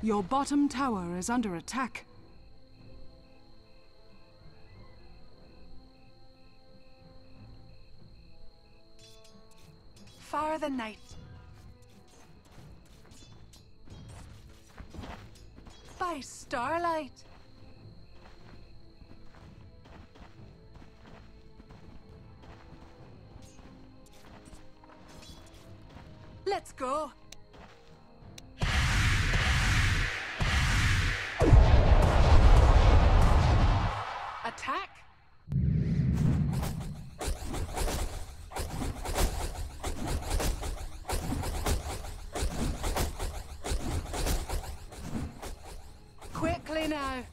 Your bottom tower is under attack. Far the night. By starlight. Let's go. Attack. Quickly now.